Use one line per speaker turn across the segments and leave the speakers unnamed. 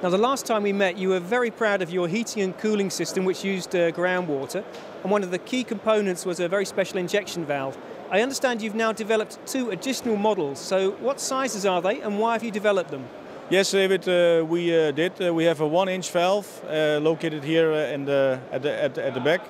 Now, the last time we met, you were very proud of your heating and cooling system, which used uh, groundwater, and one of the key components was a very special injection valve. I understand you've now developed two additional models, so what sizes are they and why have you developed them?
Yes, David, uh, we uh, did. Uh, we have a one-inch valve uh, located here uh, in the, at, the, at, at the back,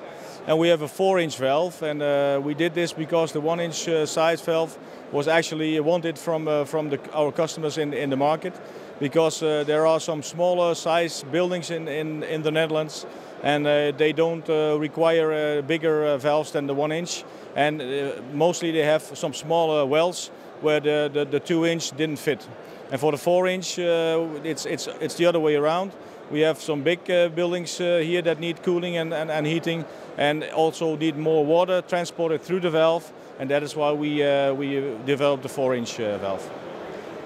and we have a four-inch valve. And uh, we did this because the one-inch size valve was actually wanted from from the, our customers in in the market because uh, there are some smaller size buildings in, in, in the Netherlands and uh, they don't uh, require bigger valves than the one inch and mostly they have some smaller wells where the, the, the two inch didn't fit. And for the four inch it's, it's, it's the other way around. We have some big buildings here that need cooling and, and, and heating and also need more water transported through the valve and that is why we, we developed the four inch valve.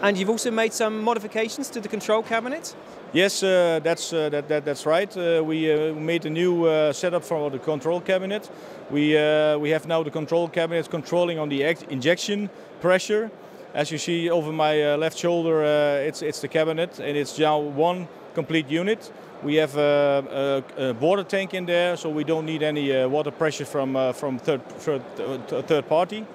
And you've also made some modifications to the control cabinet?
Yes, uh, that's, uh, that, that, that's right. Uh, we uh, made a new uh, setup for the control cabinet. We, uh, we have now the control cabinet controlling on the injection pressure. As you see over my left shoulder, it's, it's the cabinet and it's now one complete unit. We have a, a, a, water tank in there, so we don't need any water pressure from, from third, third, third party.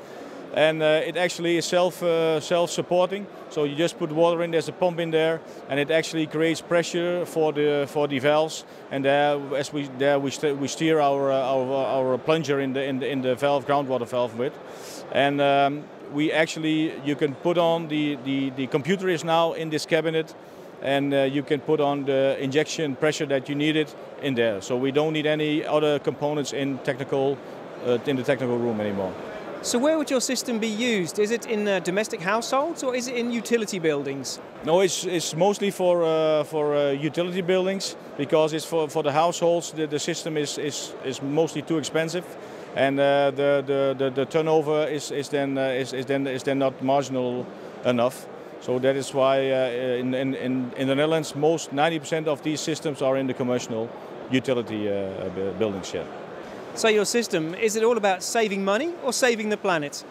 And uh, it actually is self uh, self supporting so you just put water in there's a pump in there and it actually creates pressure for the for the valves. And there as we there we, st we steer our, uh, our our plunger in the in the in the valve groundwater valve with. And um, we actually you can put on the the the computer is now in this cabinet and uh, you can put on the injection pressure that you needed in there so we don't need any other components in technical uh, in the technical room anymore
so where would your system be used? Is it in uh, domestic households or is it in utility buildings?
No, it's, it's mostly for, uh, for uh, utility buildings because it's for, for the households the, the system is, is, is mostly too expensive and uh, the, the, the, the, turnover is, is, then, is, is, then, is then not marginal enough. So that is why uh, in, in, in the Netherlands most 90% of these systems are in the commercial utility buildings. Yeah.
So your system, is it all about saving money or saving the planet?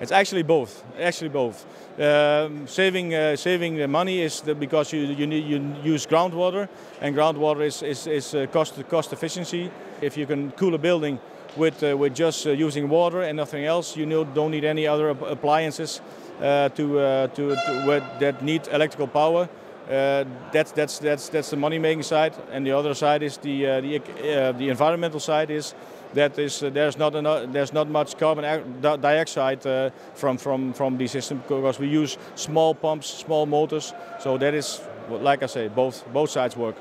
It's actually both. Actually both. Um, saving uh, saving the money is the, because you you, need, you use groundwater, and groundwater is is, is uh, cost cost efficiency. If you can cool a building with uh, with just uh, using water and nothing else, you know, don't need any other appliances uh, to, uh, to, to that need electrical power. Uh, that's that's that's that's the money making side, and the other side is the uh, the uh, the environmental side is that is uh, there's not enough, there's not much carbon dioxide uh, from from from the system because we use small pumps, small motors. So that is, like I say, both both sides work.